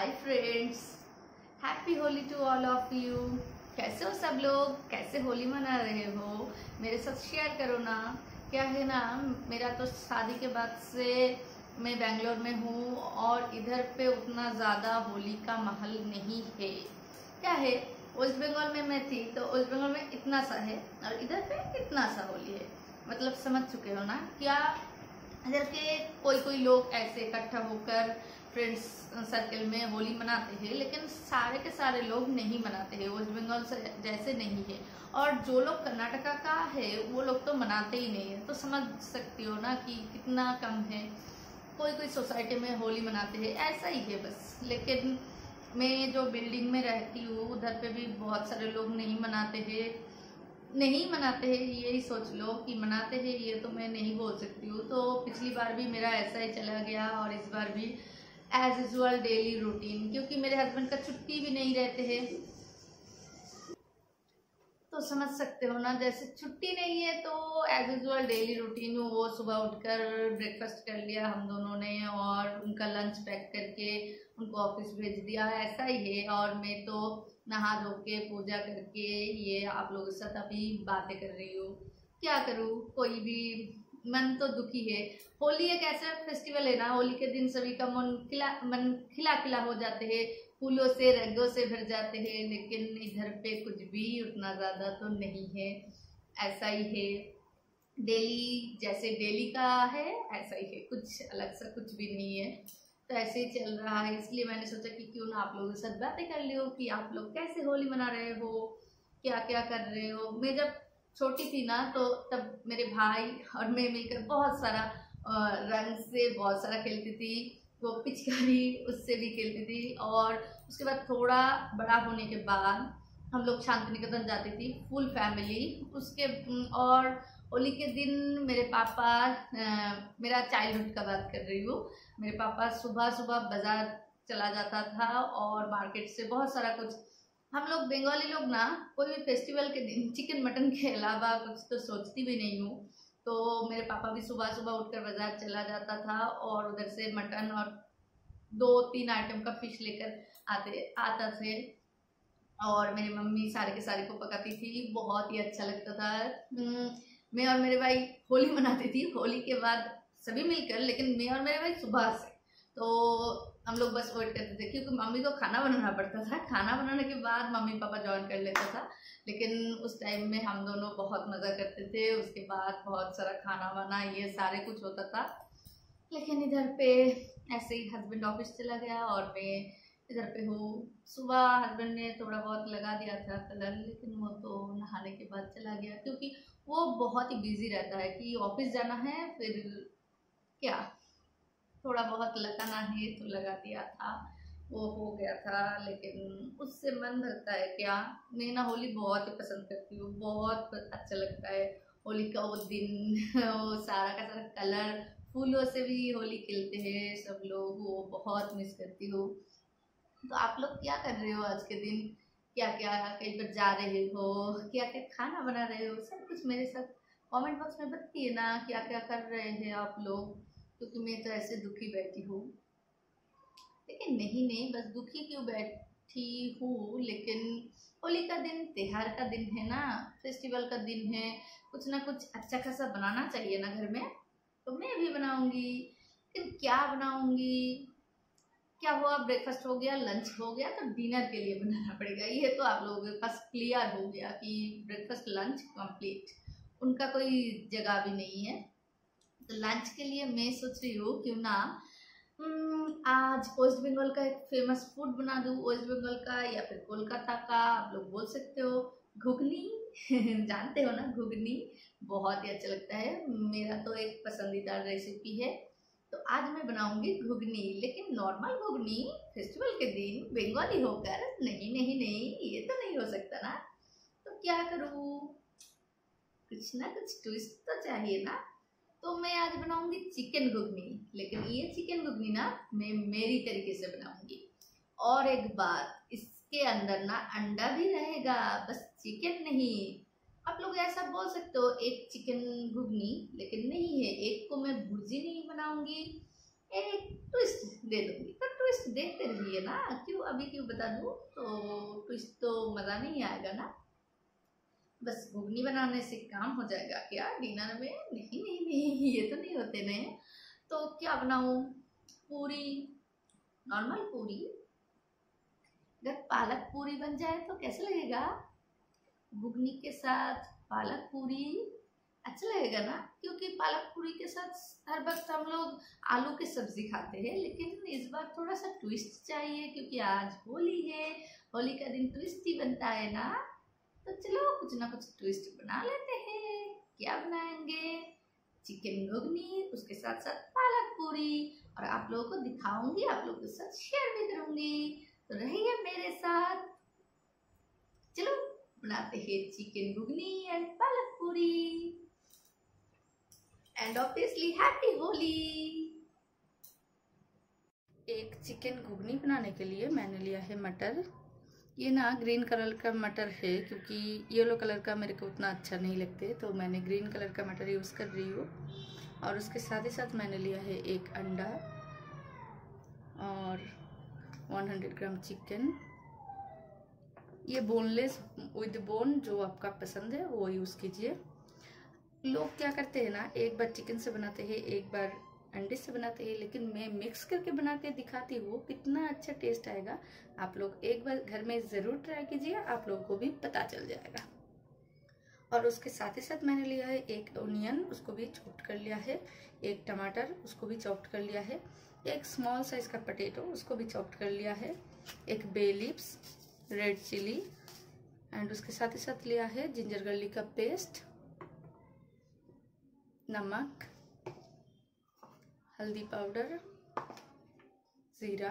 Hi friends happy Holi to all of you कैसे हो सब लोग? कैसे होली मना रहे हो? मेरे साथ शेयर करो ना। क्या है ना, मेरा तो शादी के बाद से मैं बेंगलोर में हूँ और इधर पे उतना ज़्यादा होली का माहौल नहीं है। क्या है? वेस्ट बंगाल में मैं थी तो वेस्ट बंगाल में इतना सा है और इधर पे इतना सा होली है। मतलब समझ चुके हो ना? क्या? इधर के कोई कोई लोग ऐसे इकट्ठा होकर फ्रेंड्स सर्कल में होली मनाते हैं, लेकिन सारे के सारे लोग नहीं मनाते हैं वेस्ट बंगाल से जैसे नहीं है। और जो लोग कर्नाटका का है, वो लोग तो मनाते ही नहीं है। तो समझ सकती हो ना कि कितना कम है। कोई कोई सोसाइटी में होली मनाते हैं, ऐसा ही है बस। लेकिन मैं जो बिल्डिंग में रहती हूँ, उधर पे भी बहुत सारे लोग नहीं मनाते हैं। नहीं मनाते हैं यही सोच लो कि मनाते हैं, ये तो मैं नहीं बोल सकती हूँ। तो पिछली बार भी मेरा ऐसा ही चला गया और इस बार भी एज यूजल डेली रूटीन क्योंकि मेरे हस्बैंड का छुट्टी भी नहीं रहते हैं। तो समझ सकते हो ना, जैसे छुट्टी नहीं है तो एज यूजल डेली रूटीन वो सुबह उठकर ब्रेकफास्ट कर लिया हम दोनों ने और उनका लंच पैक करके उनको ऑफ़िस भेज दिया, ऐसा ही है। और मैं तो नहा धो के, पूजा करके ये आप लोगों के साथ अभी बातें कर रही हूँ। क्या करूँ? कोई भी मन तो दुखी है। होली एक ऐसा फेस्टिवल है ना, होली के दिन सभी का मन खिला मन खिला खिला हो जाते हैं। फूलों से, रंगों से भर जाते हैं, लेकिन इधर पे कुछ भी उतना ज़्यादा तो नहीं है। ऐसा ही है। डेली, जैसे डेली का है, ऐसा ही है। कुछ अलग सा कुछ भी नहीं है। तो ऐसे ही चल रहा है। इसलिए मैंने सोचा कि क्यों ना आप लोगों के साथ बातें कर लियो कि आप लोग कैसे होली मना रहे हो? क्या क्या कर रहे हो? मैं जब छोटी थी ना तो तब मेरे भाई और मैं मिलकर बहुत सारा रंग से बहुत सारा खेलती थी। वो पिचकारी उससे भी खेलती थी और उसके बाद थोड़ा बड़ा होने के बाद हम लोग शांति निकेतन जाती थी फुल फैमिली। उसके और होली के दिन मेरे पापा आ, मेरा चाइल्डहुड का बात कर रही हूँ। मेरे पापा सुबह सुबह बाज़ार चला जाता था और मार्केट से बहुत सारा कुछ हम लोग बंगाली लोग ना कोई भी फेस्टिवल के दिन चिकन मटन के अलावा कुछ तो सोचती भी नहीं हूँ। तो मेरे पापा भी सुबह सुबह उठकर बाज़ार चला जाता था और उधर से मटन और दो तीन आइटम का फ़िश लेकर आते आता थे। और मेरी मम्मी सारे के सारे को पकाती थी बहुत ही अच्छा लगता था। हम्म, मैं और मेरे भाई होली मनाती थी। होली के बाद सभी मिलकर लेकिन मैं और मेरे भाई सुबह से। तो हम लोग बस वेट करते थे, क्योंकि मम्मी को खाना बनाना पड़ता था। खाना बनाने के बाद मम्मी पापा ज्वाइन कर लेता था। लेकिन उस टाइम में हम दोनों बहुत मज़ा करते थे। उसके बाद बहुत सारा खाना वाना, ये सारे कुछ होता था। लेकिन इधर पे ऐसे ही हस्बैंड ऑफ़िस चला गया और मैं इधर पे हूँ। सुबह हस्बैंड ने थोड़ा बहुत लगा दिया था कलर, लेकिन वो तो नहाने के बाद चला गया। क्योंकि वो बहुत ही बिज़ी रहता है कि ऑफ़िस जाना है, फिर क्या? थोड़ा बहुत लगाना है तो लगा दिया था, वो हो गया था, लेकिन उससे मन भरता है क्या मैं ना होली बहुत ही पसंद करती हूँ, बहुत अच्छा लगता है। होली का वो दिन, वो सारा का सारा कलर, फूलों से भी होली खेलते हैं सब लोग, वो बहुत मिस करती हूँ। तो आप लोग क्या कर रहे हो आज के दिन? क्या क्या कहीं पर जा रहे हो? क्या क्या खाना बना रहे हो? सब कुछ मेरे साथ कमेंट बॉक्स में बताइए ना क्या क्या कर रहे हैं आप लोग? क्योंकि मैं तो ऐसे दुखी बैठी हूँ। लेकिन नहीं नहीं, बस दुखी क्यों बैठी हूँ? लेकिन होली का दिन, त्योहार का दिन है ना फेस्टिवल का दिन है, कुछ ना कुछ अच्छा खासा बनाना चाहिए ना घर में। तो मैं भी बनाऊँगी। लेकिन क्या बनाऊँगी? क्या हुआ? ब्रेकफास्ट हो गया लंच हो गया तो डिनर के लिए बनाना पड़ेगा। ये तो आप लोगों के पास क्लियर हो गया कि ब्रेकफास्ट लंच कंप्लीट उनका कोई जगह भी नहीं है। तो लंच के लिए मैं सोच रही हूँ क्यों ना हम्म, आज वेस्ट बंगाल का एक फ़ेमस फ़ूड बना दूँ वेस्ट बंगाल का या फिर कोलकाता का आप लोग बोल सकते हो। घुगनी जानते हो ना घुगनी बहुत ही अच्छा लगता है। मेरा तो एक पसंदीदा रेसिपी है। तो आज मैं बनाऊँगी घुगनी लेकिन नॉर्मल घुगनी फेस्टिवल के दिन बंगाली होकर नहीं नहीं नहीं ये तो नहीं हो सकता ना। तो क्या करूँ? कुछ ना कुछ ट्विस्ट तो चाहिए ना। तो मैं आज बनाऊँगी चिकन घुगनी लेकिन ये चिकन घुगनी ना मैं मेरी तरीके से बनाऊँगी। और एक बात, इसके अंदर ना अंडा भी रहेगा, बस चिकन नहीं। आप लोग ऐसा बोल सकते हो, एक चिकन घुगनी लेकिन नहीं है, एक को मैं भुर्जी नहीं बनाऊँगी। एक ट्विस्ट दे दूँगी। तो ट्विस्ट देखते रहिए ना, क्यों, अभी क्यों बता दूँ? तो ट्विस्ट तो मज़ा नहीं आएगा ना। बस घुगनी बनाने से काम हो जाएगा क्या डिनर में नहीं नहीं नहीं, ये तो नहीं होते ने तो क्या बनाऊँ? पूरी नॉर्मल पूरी। अगर पालक पूरी बन जाए तो कैसे लगेगा? घुगनी के साथ पालक पूरी अच्छा लगेगा ना? क्योंकि पालक पूरी के साथ हर वक्त हम लोग आलू की सब्ज़ी खाते हैं, लेकिन इस बार थोड़ा सा ट्विस्ट चाहिए क्योंकि आज होली है। होली का दिन ट्विस्ट ही बनता है ना? तो चलो, कुछ ना कुछ ट्विस्ट बना लेते हैं। क्या बनाएँगे? चिकन घुगनी उसके साथ साथ पालक पूरी। और आप लोगों को दिखाऊँगी, आप लोगों के साथ शेयर भी करूँगी। तो रहिए मेरे साथ। चलो, बनाते हैं चिकन घुगनी एंड पालक पूरी। एंड ऑब्वियसली हैप्पी होली एक चिकन घुगनी बनाने के लिए मैंने लिया है मटर। ये ना ग्रीन कलर का मटर है, क्योंकि येलो कलर का मेरे को उतना अच्छा नहीं लगते तो मैंने ग्रीन कलर का मटर यूज़ कर रही हूँ। और उसके साथ ही साथ मैंने लिया है एक अंडा और 100 ग्राम चिकन ये बोनलेस विद बोन जो आपका पसंद है, वो यूज़ कीजिए। लोग क्या करते हैं ना, एक बार चिकन से बनाते हैं, एक बार अंडे से बनाते हैं, लेकिन मैं मिक्स करके बना के दिखाती हूँ कितना अच्छा टेस्ट आएगा। आप लोग एक बार घर में ज़रूर ट्राई कीजिए, आप लोगों को भी पता चल जाएगा। और उसके साथ ही साथ मैंने लिया है एक ओनियन उसको भी चॉप्ट कर लिया है। एक टमाटर, उसको भी चॉप्ट कर लिया है। एक स्मॉल साइज़ का पटेटो उसको भी चॉप्ट कर लिया है। एक bay leaves red chilli and उसके साथ ही साथ लिया है जिंजर गर्लिक का पेस्ट नमक। हल्दी पाउडर, ज़ीरा,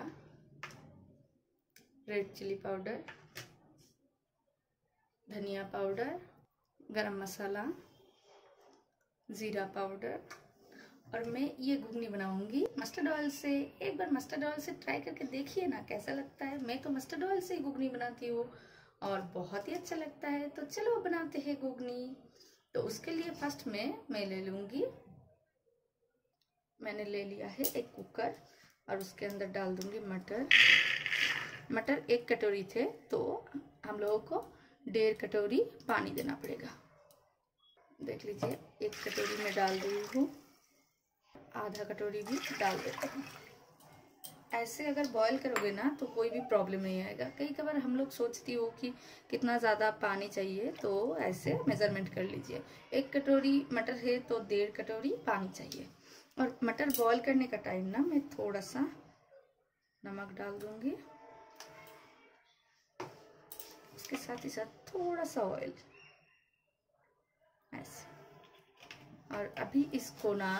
रेड चिली पाउडर, धनिया पाउडर, गरम मसाला, ज़ीरा पाउडर। और मैं ये घुगनी बनाऊँगी मस्टर्ड ऑयल से। एक बार मस्टर्ड ऑयल से ट्राई करके देखिए ना कैसा लगता है। मैं तो मस्टर्ड ऑयल से ही घुगनी बनाती हूँ और बहुत ही अच्छा लगता है। तो चलो बनाते हैं घुगनी। तो उसके लिए फ़र्स्ट में, मैं ले लूँगी मैंने ले लिया है एक कुकर और उसके अंदर डाल दूँगी मटर। मटर एक कटोरी थे तो हम लोगों को डेढ़ कटोरी पानी देना पड़ेगा। देख लीजिए, एक कटोरी में डाल रही हूँ। आधा कटोरी भी डाल देते हैं। ऐसे अगर बॉईल करोगे ना तो कोई भी प्रॉब्लम नहीं आएगा। कई कबार हम लोग सोचती हो कि कितना ज़्यादा पानी चाहिए तो ऐसे मेज़रमेंट कर लीजिए। एक कटोरी मटर है तो डेढ़ कटोरी पानी चाहिए। और मटर बॉईल करने का टाइम ना मैं थोड़ा सा नमक डाल दूँगी। उसके साथ ही साथ थोड़ा सा ऑयल ऐसे और अभी इसको ना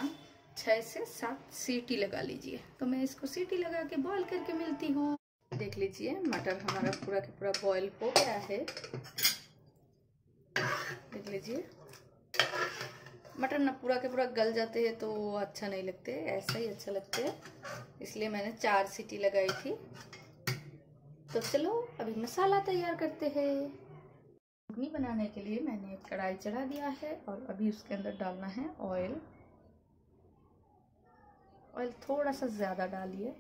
छः से सात सीटी लगा लीजिए। तो मैं इसको सीटी लगा के बॉईल करके मिलती हूँ। देख लीजिए, मटर हमारा पूरा के पूरा बॉईल हो गया है। देख लीजिए। मटन ना पूरा के पूरा गल जाते हैं तो अच्छा नहीं लगते, ऐसा ही अच्छा लगते हैं। इसलिए मैंने चार सीटी लगाई थी। तो चलो, अभी मसाला तैयार करते हैं। घुगनी बनाने के लिए मैंने एक कढ़ाई चढ़ा दिया है और अभी उसके अंदर डालना है ऑयल। ऑयल थोड़ा सा ज़्यादा डालिए।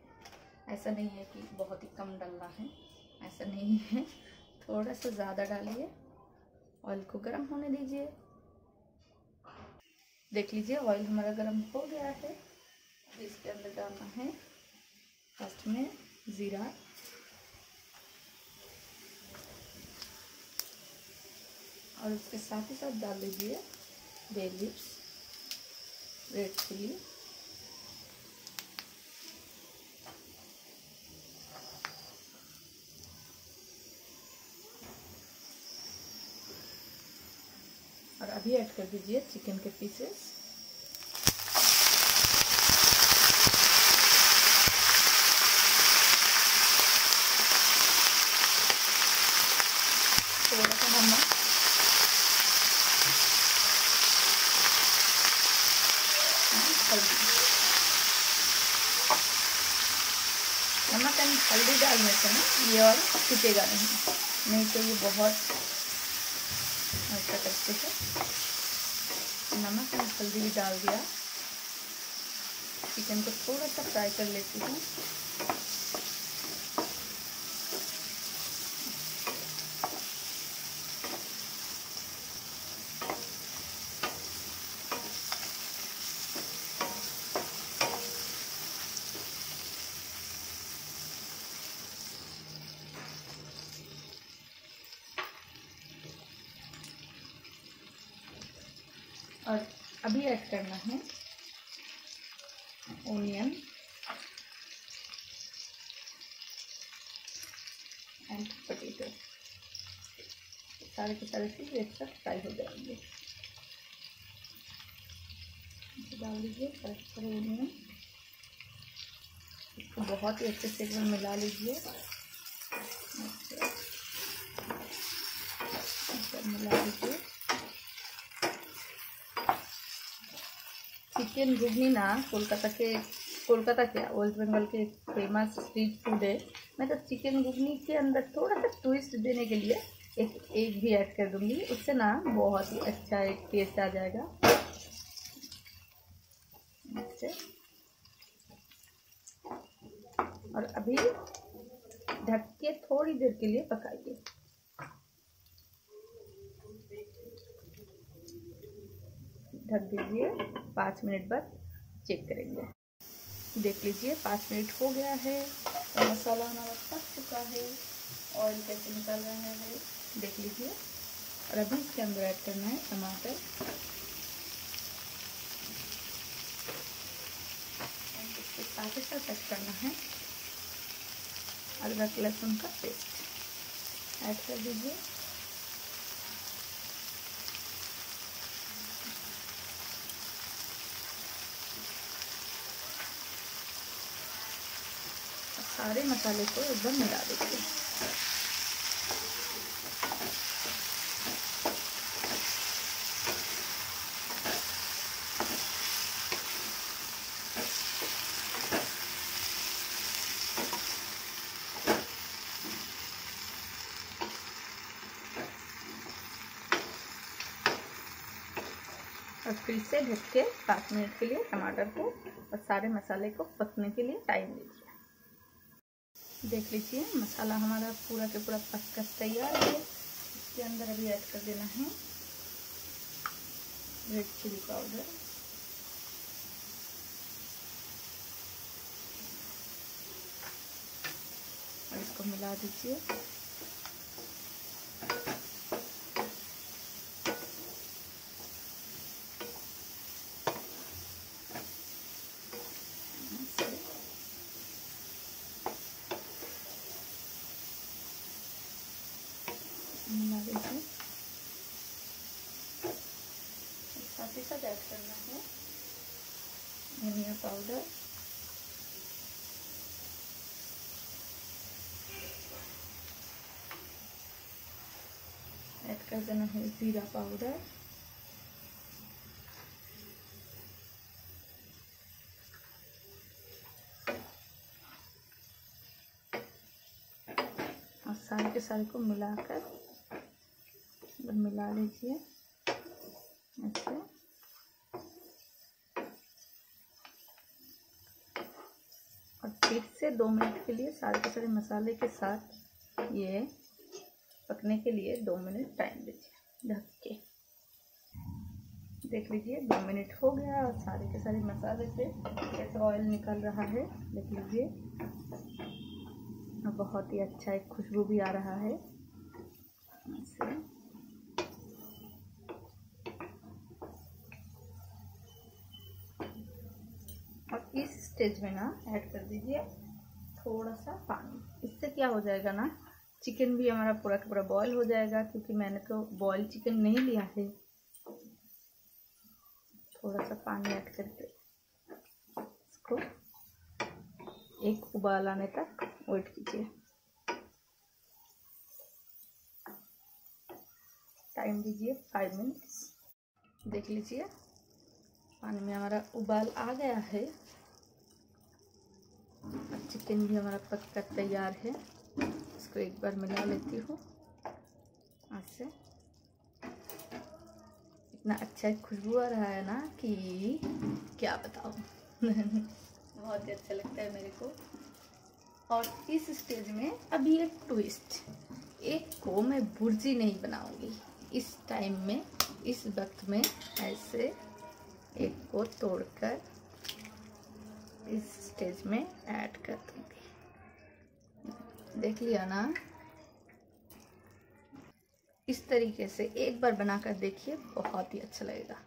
ऐसा नहीं है कि बहुत ही कम डालना है। ऐसा नहीं है। थोड़ा सा ज़्यादा डालिए। ऑयल को गर्म होने दीजिए। देख लीजिए ऑयल हमारा गर्म हो गया है। इसके अंदर डालना है फ़र्स्ट में ज़ीरा। और उसके साथ ही साथ डाल दीजिए बे लिप्स रेड चिली अभी ऐड कर दीजिए चिकन के पीसेस थोड़ा सा हल्दी नमक एंड हल्दी डालने से ना, ये और छुटेगा नहीं। नहीं तो ये बहुत ऐसा करते हैं नमक और हल्दी भी डाल दिया। चिकन को थोड़ा सा फ्राई कर लेती हूँ और अभी करना है। ओनियन एंड पटेटो सारे के सारे चीज़ एक साथ फ्राई हो जाएँगे। डाल दीजिए सारे ओनियन इसको बहुत ही अच्छे से एक बार मिला लीजिए। मिला लीजिए। चिकन घुगनी ना कोलकाता के कोलकाता क्या वेस्ट बंगाल के फ़ेमस स्ट्रीट फ़ूड है मैं तो चिकन घुगनी के अंदर थोड़ा सा ट्विस्ट देने के लिए एक एग भी ऐड कर दूँगी उससे ना बहुत ही अच्छा एक टेस्ट आ जाएगा और अभी ढक के थोड़ी देर के लिए पकाइए ढक दीजिए। पाँच मिनट बाद चेक करेंगे। देख लीजिए, पाँच मिनट हो गया है और मसाला हमारा पक चुका है। ऑयल कैसे निकल रहा है? देख लीजिए। और अभी इसके अंदर ऐड करना है टमाटर। इसके साथ ही साथ ऐड करना है अदरक लहसुन का पेस्ट ऐड कर दीजिए। सारे मसाले को एकदम मिला देंगे और फिर से ढक के पाँच मिनट के लिए टमाटर को और सारे मसाले को पकने के लिए टाइम दीजिए। देख लीजिए, मसाला हमारा पूरा के पूरा पक कर तैयार है। इसके अंदर अभी ऐड कर देना है रेड चिली पाउडर। और इसको मिला दीजिए मिला दीजिए साथ ऐड करना है। धनिया पाउडर ऐड कर देना है जीरा पाउडर और सारे के सारे को मिलाकर, मिला लीजिए ऐसे और फिर से दो मिनट के लिए सारे के सारे मसाले के साथ ये पकने के लिए दो मिनट टाइम दीजिए, ढक के। देख लीजिए, दो मिनट हो गया और सारे के सारे मसाले से कैसे ऑयल निकल रहा है, देख लीजिए। बहुत ही अच्छा एक खुशबू भी आ रहा है। और इस स्टेज में ना ऐड कर दीजिए थोड़ा सा पानी। इससे क्या हो जाएगा ना चिकन भी हमारा पूरा का पूरा बॉयल हो जाएगा, क्योंकि मैंने तो बॉयल चिकन नहीं लिया है। थोड़ा सा पानी ऐड करके इसको एक उबाल आने तक वेट कीजिए। टाइम दीजिए फाइव मिनट्स देख लीजिए, पानी में हमारा उबाल आ गया है। चिकन भी हमारा पक कर तैयार है। इसको एक बार मिला लेती हूँ। ऐसे इतना अच्छा खुशबू आ रहा है ना कि क्या बताऊँ। बहुत ही अच्छा लगता है मेरे को। और इस स्टेज में अभी एक ट्विस्ट एक को मैं भुर्जी नहीं बनाऊँगी। इस टाइम में, इस वक्त में ऐसे एक को तोड़कर इस स्टेज में ऐड कर दूँगी। देख लिया ना? इस तरीके से एक बार बनाकर देखिए, बहुत ही अच्छा लगेगा।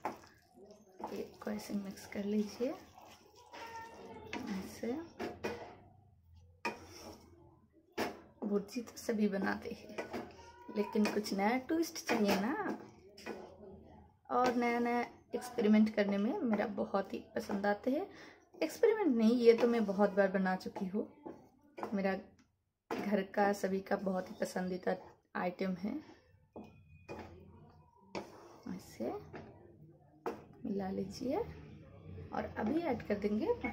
एक को ऐसे मिक्स कर लीजिए। ऐसे। भुर्जी तो सभी बनाते हैं, लेकिन कुछ नया ट्विस्ट चाहिए ना? और नया नया एक्सपेरिमेंट करने में मेरा बहुत ही पसंद आते हैं। एक्सपेरिमेंट नहीं, ये तो मैं बहुत बार बना चुकी हूँ। मेरा घर का सभी का बहुत ही पसंदीदा आइटम है। ऐसे मिला लीजिए और अभी ऐड कर देंगे मटर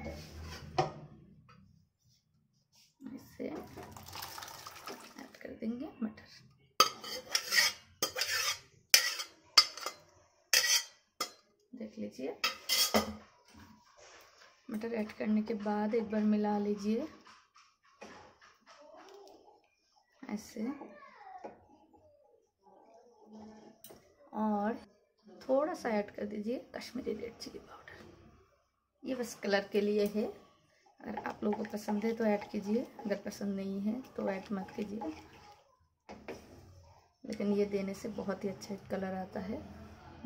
ऐसे ऐड कर देंगे मटर देख लीजिए। मटर ऐड करने के बाद एक बार मिला लीजिए। ऐसे। और थोड़ा सा ऐड कर दीजिए कश्मीरी रेड चिली पाउडर। ये बस कलर के लिए है। अगर आप लोगों को पसंद है तो ऐड कीजिए। अगर पसंद नहीं है तो ऐड मत कीजिए। लेकिन ये देने से बहुत ही अच्छा कलर आता है।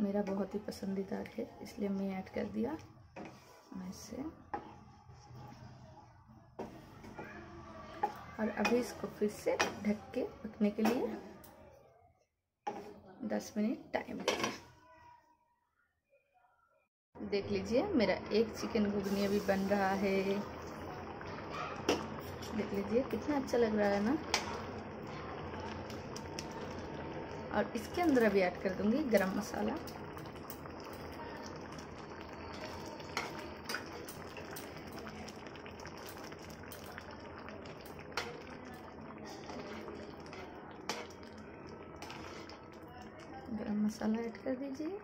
मेरा बहुत ही पसंदीदा है, इसलिए मैं ऐड कर दिया। ऐसे और अभी इसको फिर से ढक के पकने के लिए दस मिनट टाइम लीजिए देख लीजिए, मेरा एक चिकन घुगनी अभी बन रहा है। देख लीजिए, कितना अच्छा लग रहा है ना? और इसके अंदर अभी ऐड कर दूँगी गरम मसाला गरम मसाला ऐड कर दीजिए।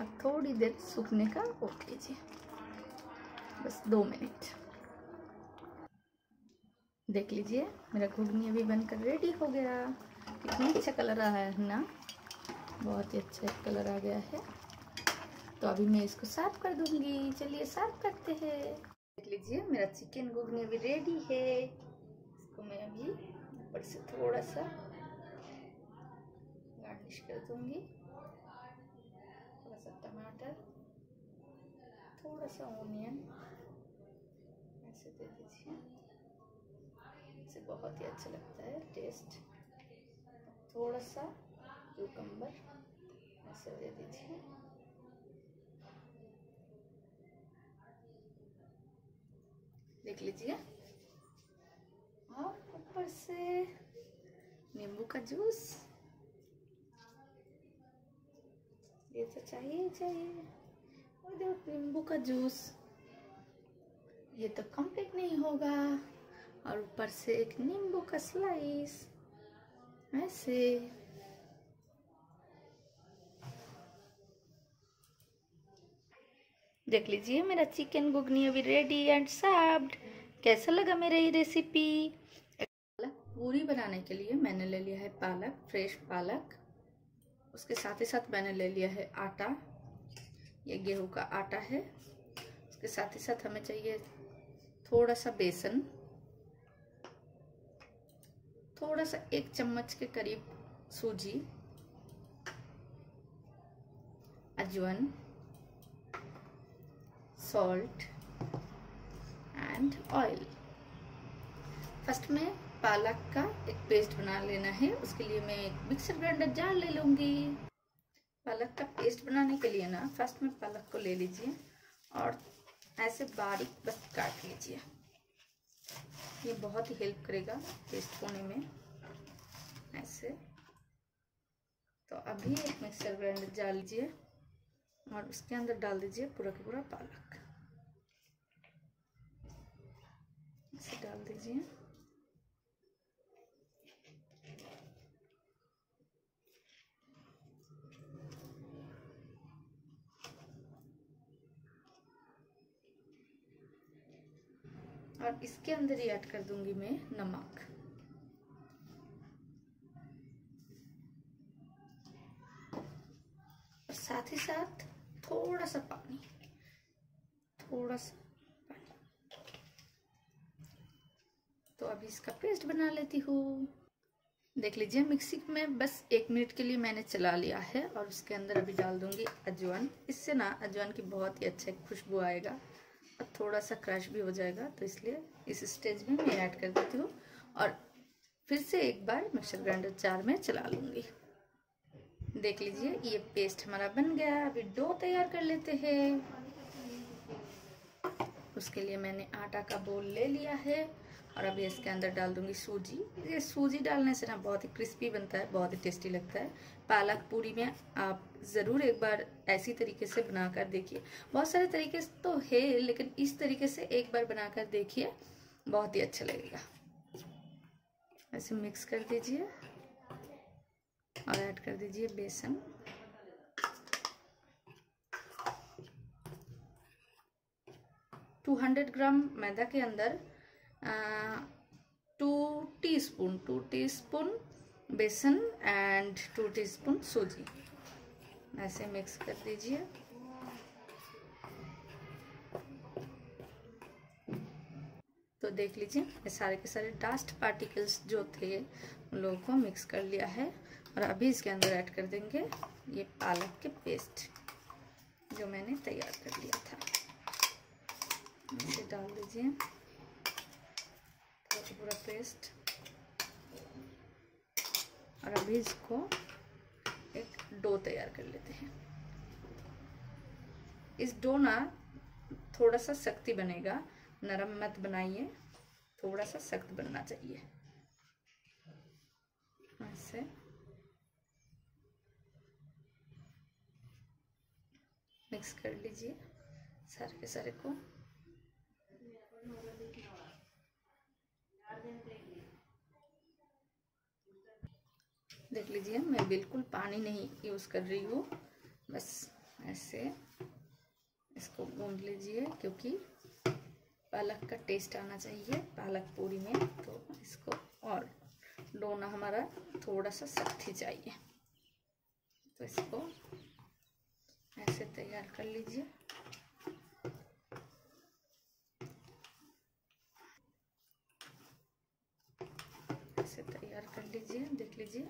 अब थोड़ी देर सूखने का वेट कीजिए बस दो मिनट। देख लीजिए, मेरा घुगनी अभी बनकर रेडी हो गया। कितना अच्छा कलर आ है ना। बहुत ही अच्छा कलर आ गया है। तो अभी मैं इसको साफ़ कर दूँगी। चलिए साफ़ करते हैं। देख लीजिए, मेरा चिकन घुगनी अभी रेडी है। मैं अभी ऊपर से थोड़ा सा गार्निश कर दूँगी। थोड़ा सा टमाटर थोड़ा सा ओनियन ऐसे दे दीजिए। इससे बहुत ही अच्छा लगता है टेस्ट थोड़ा सा क्यूकम्बर ऐसे दे दीजिए। देख लीजिए। ऊपर से। नींबू का जूस। ये तो चाहिए चाहिए। और देखो, नींबू का जूस। ये तो कंप्लीट नहीं होगा। और ऊपर से एक नींबू का स्लाइस ऐसे। देख लीजिए, मेरा चिकन गुगनी अभी रेडी एंड सर्व्ड कैसा लगा मेरा ये रेसिपी पूरी बनाने के लिए मैंने ले लिया है पालक फ्रेश पालक। उसके साथ ही साथ मैंने ले लिया है आटा। ये गेहूँ का आटा है। उसके साथ ही साथ हमें चाहिए थोड़ा सा बेसन। थोड़ा सा एक चम्मच के करीब सूजी। अजवन सॉल्ट एंड ऑयल फ़र्स्ट में पालक का एक पेस्ट बना लेना है। उसके लिए मैं एक मिक्सर ग्राइंडर जार ले लूँगी। पालक का पेस्ट बनाने के लिए ना फ़र्स्ट में पालक को ले लीजिए और ऐसे बारीक बस काट लीजिए। ये बहुत ही हेल्प करेगा पेस्ट होने में। ऐसे। तो अभी एक मिक्सर ग्राइंडर डाल लीजिए और उसके अंदर डाल दीजिए पूरा का पूरा पालक। डाल दीजिए। और इसके अंदर ही ऐड कर दूँगी मैं नमक। और साथ ही साथ थोड़ा सा पानी, थोड़ा सा पानी। तो अभी इसका पेस्ट बना लेती हूँ। देख लीजिए, मिक्सी में बस एक मिनट के लिए मैंने चला लिया है और उसके अंदर अभी डाल दूँगी अजवान इससे ना अजवान की बहुत ही अच्छा खुशबू आएगा। थोड़ा सा क्रश भी हो जाएगा तो इसलिए इस स्टेज में मैं ऐड कर देती हूँ और फिर से एक बार मिक्सर ग्राइंडर चार में चला लूँगी। देख लीजिए, ये पेस्ट हमारा बन गया। अभी डो तैयार कर लेते हैं। उसके लिए मैंने आटा का बोल ले लिया है। और अभी इसके अंदर डाल दूँगी सूजी। ये सूजी डालने से ना बहुत ही क्रिस्पी बनता है, बहुत ही टेस्टी लगता है। पालक पूरी में आप ज़रूर एक बार ऐसी तरीके से बनाकर देखिए। बहुत सारे तरीके तो है, लेकिन इस तरीके से एक बार बनाकर देखिए, बहुत ही अच्छा लगेगा। ऐसे मिक्स कर दीजिए और ऐड कर दीजिए बेसन। टू हंड्रेड ग्राम मैदा के अंदर टू टीस्पून टू टीस्पून बेसन एंड टू टीस्पून सूजी ऐसे मिक्स कर दीजिए। तो देख लीजिए, ये सारे के सारे डास्ट पार्टिकल्स जो थे, उन लोगों को मिक्स कर लिया है। और अभी इसके अंदर ऐड कर देंगे ये पालक के पेस्ट जो मैंने तैयार कर लिया था। इसे डाल दीजिए। पूरा पेस्ट और अभी इसको एक डो तैयार कर लेते हैं। इस डो ना थोड़ा सा सख्ती बनेगा। नरम मत बनाइए। थोड़ा सा सख्त बनना चाहिए। ऐसे मिक्स कर लीजिए सारे के सारे को। देख लीजिए, मैं बिल्कुल पानी नहीं यूज़ कर रही हूँ। बस ऐसे इसको गूंद लीजिए, क्योंकि पालक का टेस्ट आना चाहिए पालक पूरी में। तो इसको और डोना हमारा थोड़ा सा सख्त चाहिए। तो इसको ऐसे तैयार कर लीजिए ऐसे तैयार कर लीजिए देख लीजिए।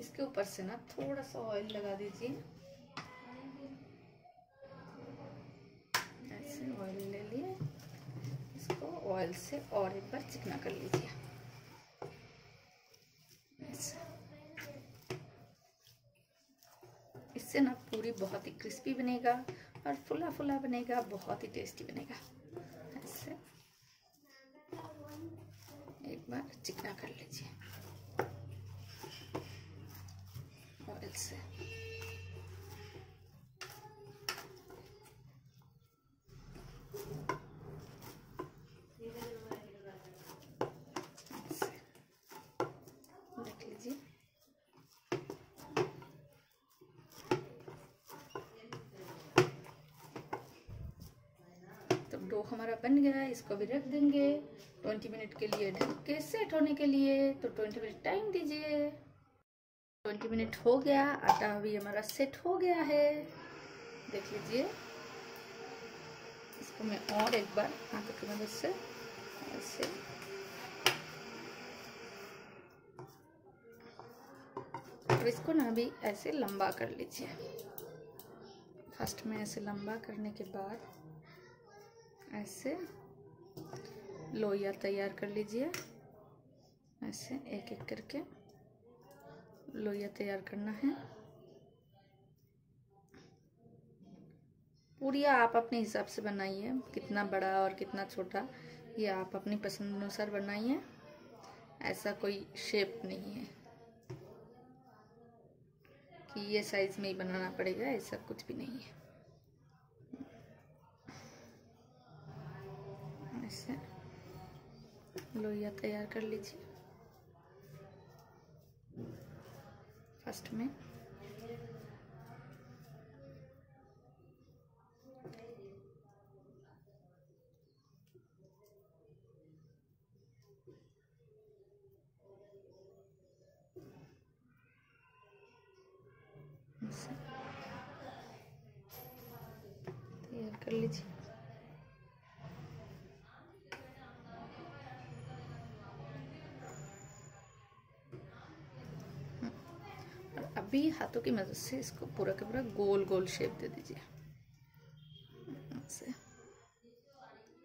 इसके ऊपर से ना थोड़ा सा ऑयल लगा दीजिए ऐसे ऑयल ले लिए इसको ऑयल से और एक बार चिकना कर लीजिए। इससे ना पूरी बहुत ही क्रिस्पी बनेगा और फुला फुला बनेगा, बहुत ही टेस्टी बनेगा ऐसे एक बार चिकना कर लीजिए ऑयल से देख लीजिए हमारा बन गया है इसको भी रख देंगे। ट्वेंटी मिनट के लिए ढक के सेट होने के लिए तो ट्वेंटी मिनट टाइम दीजिए। ट्वेंटी मिनट हो गया, आटा अभी हमारा सेट हो गया है। देख लीजिए। इसको मैं और एक बार हाथों की मदद से, ऐसे। अब इसको ना अभी ऐसे लंबा कर लीजिए। फ़र्स्ट में ऐसे लंबा करने के बाद ऐसे। लोइया तैयार कर लीजिए। ऐसे एक एक करके लोइया तैयार करना है। पूरिया आप अपने हिसाब से बनाइए। कितना बड़ा और कितना छोटा, ये आप अपनी पसंद अनुसार बनाइए। ऐसा कोई शेप नहीं है कि ये साइज़ में ही बनाना पड़ेगा, ऐसा कुछ भी नहीं है। ऐसे। लोहिया तैयार कर लीजिए। फ़र्स्ट में तैयार कर लीजिए अभी हाथों की मदद से इसको पूरा का पूरा गोल गोल शेप दे दीजिए। ऐसे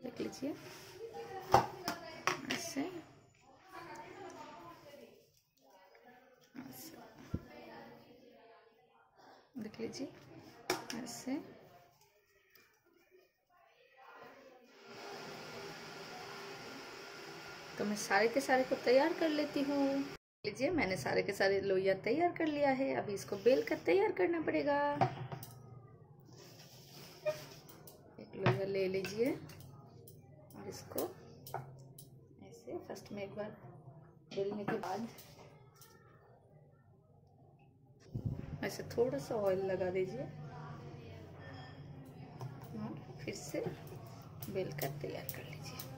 देख लीजिए। ऐसे देख लीजिए। ऐसे तो मैं सारे के सारे को तैयार कर लेती हूँ। लीजिए, मैंने सारे के सारे लोहिया तैयार कर लिया है। अभी इसको बेल कर तैयार करना पड़ेगा। एक लोहिया ले लीजिए और इसको ऐसे फ़र्स्ट में एक बार बेलने के बाद ऐसे थोड़ा सा ऑयल लगा दीजिए और फिर से बेल कर तैयार कर लीजिए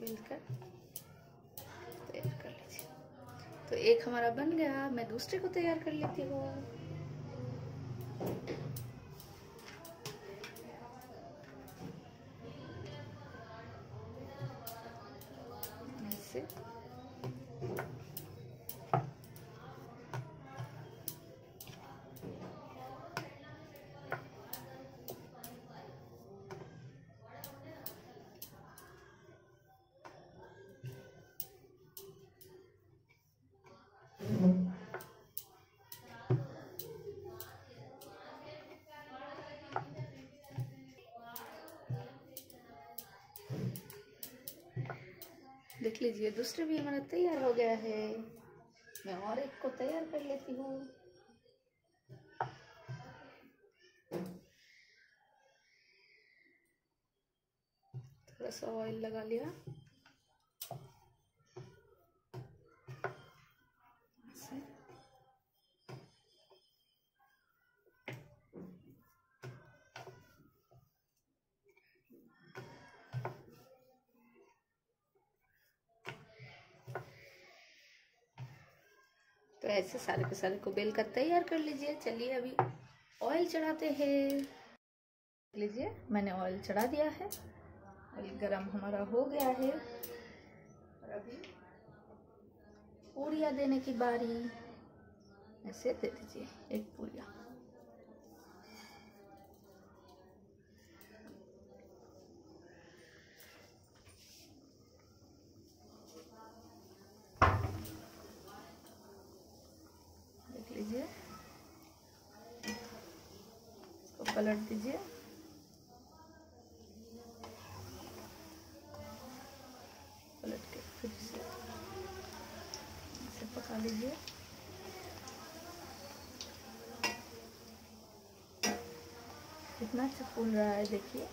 बेलकर तैयार कर लीजिए तो एक हमारा बन गया मैं दूसरे को तैयार कर लेती हूँ। लीजिए, दूसरे भी हमारा तैयार हो गया है। मैं और एक को तैयार कर लेती हूँ। थोड़ा सा ऑयल लगा लिया। ऐसे सारे के सारे को बेल कर तैयार कर लीजिए। चलिए अभी ऑयल चढ़ाते हैं। लीजिए, मैंने ऑयल चढ़ा दिया है। ऑयल गरम हमारा हो गया है। और अभी पूरिया देने की बारी। ऐसे दे दीजिए एक पूरिया देख लीजिए पलट दीजिए। पलट के फिर से, इसे पका लीजिए। कितना अच्छा फूल रहा है, देखिए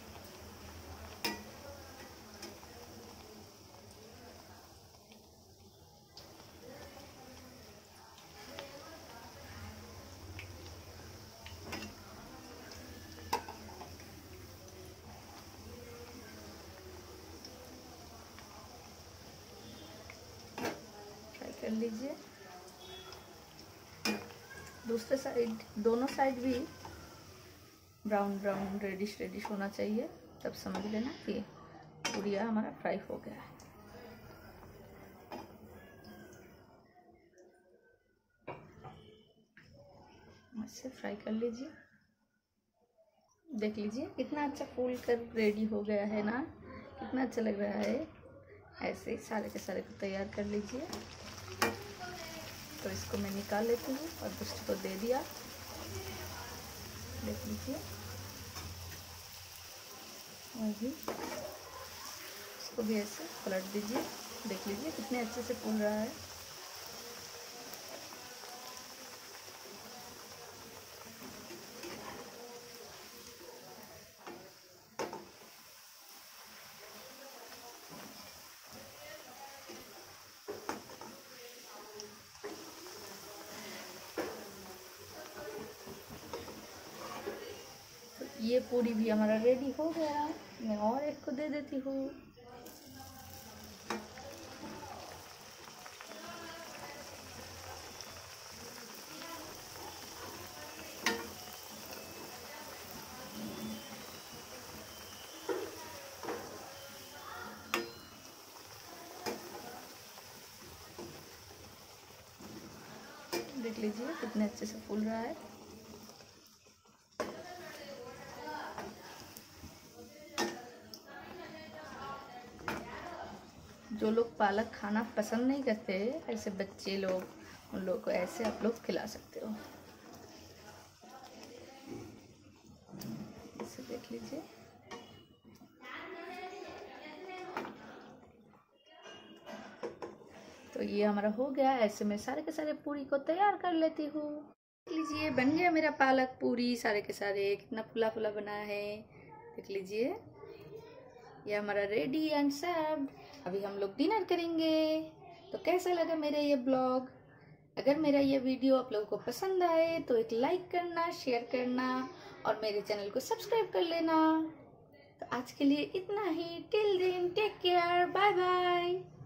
फ्राई कर लीजिए। दूसरे साइड, दोनों साइड भी ब्राउन ब्राउन रेडिश रेडिश होना चाहिए। तब समझ लेना कि पूरिया हमारा फ्राई हो गया है। ऐसे फ्राई कर लीजिए। देख लीजिए, कितना अच्छा फूल कर रेडी हो गया है ना। कितना अच्छा लग रहा है। ऐसे सारे के सारे को तैयार कर लीजिए। तो इसको मैं निकाल लेती हूँ और दूसरे को दे दिया। देख लीजिए। और भी। इसको भी ऐसे पलट दीजिए। देख लीजिए कितने अच्छे से फूल रहा है। ये पूरी भी हमारा रेडी हो गया। मैं और एक को दे देती हूँ। देख लीजिए कितने अच्छे से फूल रहा है जो लोग पालक खाना पसंद नहीं करते, ऐसे बच्चे लोग, उन लोग को ऐसे आप लोग खिला सकते हो। इसे देख लीजिए। तो ये हमारा हो गया, ऐसे मैं सारे के सारे पूरी को तैयार कर लेती हूँ। देख लीजिए, बन गया मेरा पालक पूरी, सारे के सारे, कितना फुला फुला बना है। देख लीजिए, ये हमारा रेडी एंड सर्व अभी हम लोग डिनर करेंगे। तो कैसा लगा मेरा ये ब्लॉग? अगर मेरा ये वीडियो आप लोगों को पसंद आए तो एक लाइक करना, शेयर करना और मेरे चैनल को सब्सक्राइब कर लेना। तो आज के लिए इतना ही। Till then, take care. Bye bye.